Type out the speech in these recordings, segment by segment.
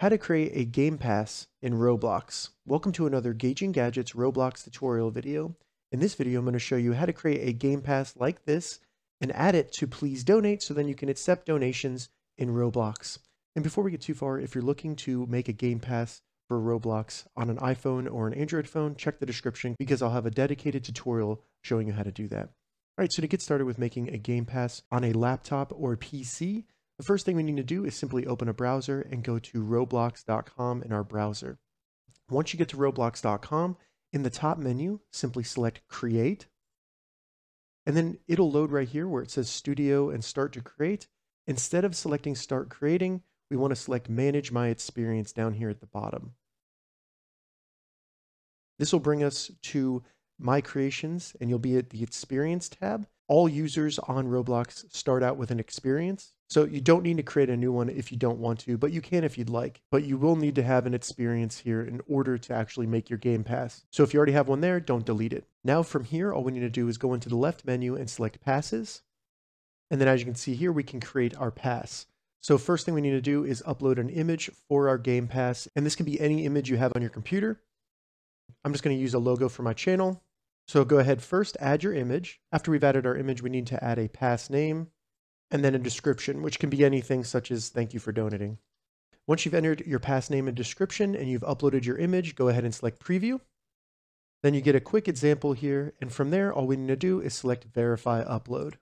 How to create a game pass in Roblox. Welcome to another Gauging Gadgets Roblox tutorial video. In this video, I'm going to show you how to create a game pass like this and add it to Please Donate so then you can accept donations in Roblox. And before we get too far, if you're looking to make a game pass for Roblox on an iPhone or an Android phone, check the description because I'll have a dedicated tutorial showing you how to do that. All right, so to get started with making a game pass on a laptop or PC, the first thing we need to do is simply open a browser and go to roblox.com in our browser. Once you get to roblox.com, in the top menu, simply select Create. And then it'll load right here where it says Studio and Start to Create. Instead of selecting Start Creating, we want to select Manage My Experience down here at the bottom. This will bring us to My Creations, and you'll be at the Experience tab. All users on Roblox start out with an experience. So you don't need to create a new one if you don't want to, but you can if you'd like. But you will need to have an experience here in order to actually make your game pass. So if you already have one there, don't delete it. Now from here, all we need to do is go into the left menu and select passes. And then as you can see here, we can create our pass. So first thing we need to do is upload an image for our game pass. And this can be any image you have on your computer. I'm just going to use a logo for my channel. So go ahead first, add your image. After we've added our image, we need to add a pass name and then a description, which can be anything such as thank you for donating. Once you've entered your pass name and description and you've uploaded your image, go ahead and select preview. Then you get a quick example here, and from there, all we need to do is select verify upload.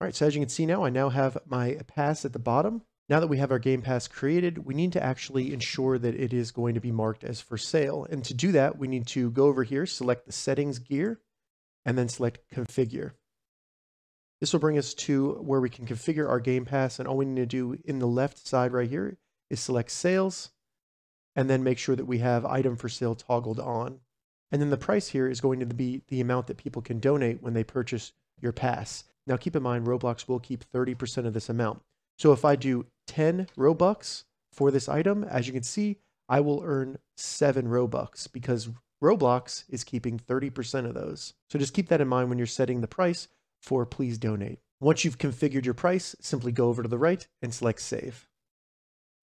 All right, so as you can see now, I now have my pass at the bottom. Now that we have our game pass created, we need to actually ensure that it is going to be marked as for sale. And to do that, we need to go over here, select the settings gear, and then select configure. This will bring us to where we can configure our Game Pass, and all we need to do in the left side right here is select Sales, and then make sure that we have Item for Sale toggled on. And then the price here is going to be the amount that people can donate when they purchase your pass. Now keep in mind, Roblox will keep 30% of this amount. So if I do 10 Robux for this item, as you can see, I will earn 7 Robux because Roblox is keeping 30% of those. So just keep that in mind when you're setting the price for please donate. Once you've configured your price, simply go over to the right and select save.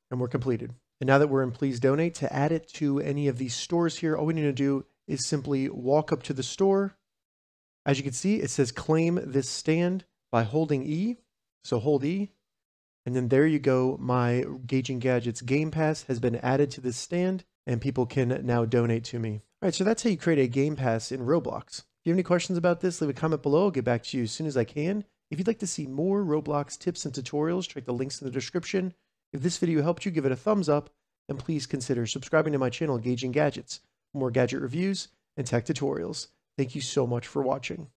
And we're completed. And now that we're in please donate, to add it to any of these stores here, all we need to do is simply walk up to the store. As you can see, it says claim this stand by holding E. So hold E. And then there you go. My Gauging Gadgets Game Pass has been added to this stand and people can now donate to me. All right, so that's how you create a Game Pass in Roblox. If you have any questions about this, leave a comment below. I'll get back to you as soon as I can. If you'd like to see more Roblox tips and tutorials, check the links in the description. If this video helped you, give it a thumbs up, and please consider subscribing to my channel, Gauging Gadgets, for more gadget reviews and tech tutorials. Thank you so much for watching.